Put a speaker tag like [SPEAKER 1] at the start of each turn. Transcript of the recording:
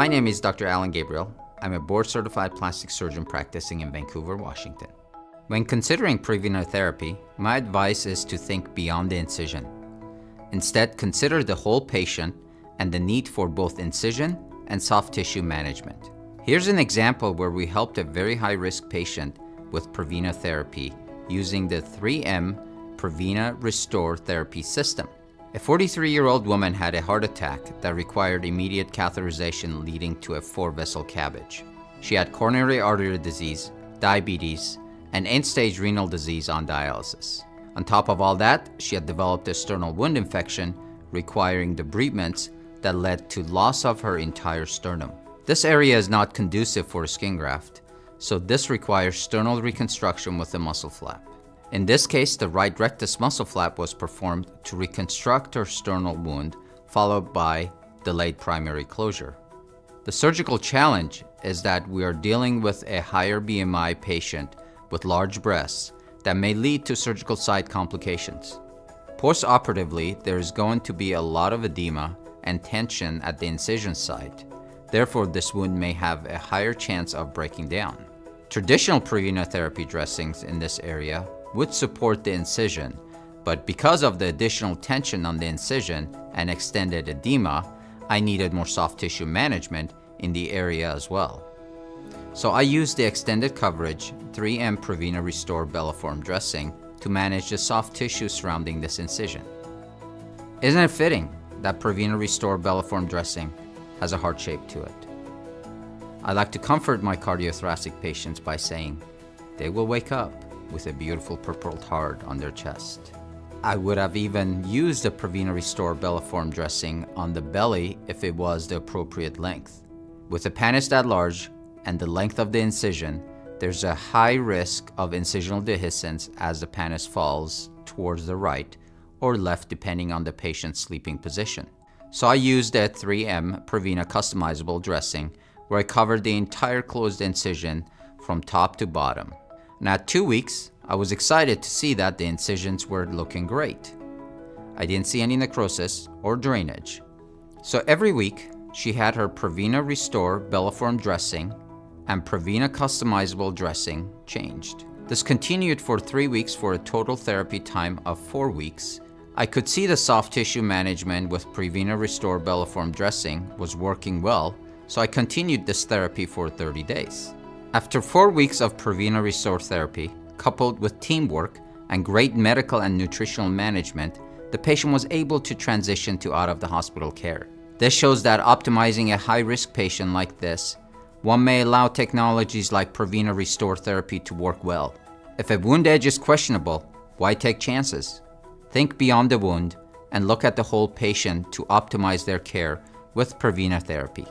[SPEAKER 1] My name is Dr. Allen Gabriel. I'm a board certified plastic surgeon practicing in Vancouver, Washington. When considering Prevena therapy, my advice is to think beyond the incision. Instead, consider the whole patient and the need for both incision and soft tissue management. Here's an example where we helped a very high risk patient with Prevena therapy using the 3M Prevena Restore therapy system. A 43 year old woman had a heart attack that required immediate catheterization leading to a four vessel CABG. She had coronary artery disease, diabetes, and end stage renal disease on dialysis. On top of all that, she had developed a sternal wound infection requiring debridements that led to loss of her entire sternum. This area is not conducive for a skin graft, so this requires sternal reconstruction with a muscle flap. In this case, the right rectus muscle flap was performed to reconstruct her sternal wound, followed by delayed primary closure. The surgical challenge is that we are dealing with a higher BMI patient with large breasts that may lead to surgical site complications. Post-operatively, there is going to be a lot of edema and tension at the incision site, Therefore, this wound may have a higher chance of breaking down. Traditional Prevena therapy dressings in this area would support the incision, but because of the additional tension on the incision and extended edema, I needed more soft tissue management in the area as well. So I used the extended coverage 3M Prevena Restore BellaForm dressing to manage the soft tissue surrounding this incision. Isn't it fitting that Prevena Restore BellaForm dressing has a heart shape to it. I like to comfort my cardiothoracic patients by saying they will wake up with a beautiful purple heart on their chest. I would have even used the Prevena Restore BellaForm dressing on the belly if it was the appropriate length. With the pannus that large and the length of the incision, there's a high risk of incisional dehiscence as the pannus falls towards the right or left depending on the patient's sleeping position. So I used a 3M Prevena customizable dressing where I covered the entire closed incision from top to bottom. At two weeks, I was excited to see that the incisions were looking great. I didn't see any necrosis or drainage. So every week, she had her Prevena Restore BellaForm dressing and Prevena customizable dressing changed. This continued for three weeks for a total therapy time of four weeks I could see the soft tissue management with Prevena Restore BellaForm dressing was working well, so I continued this therapy for 30 days. After four weeks of Prevena Restore therapy, coupled with teamwork and great medical and nutritional management, the patient was able to transition to out of the hospital care. This shows that optimizing a high-risk patient like this, one may allow technologies like Prevena Restore therapy to work well. If a wound edge is questionable, why take chances? Think beyond the wound and look at the whole patient to optimize their care with Prevena therapy.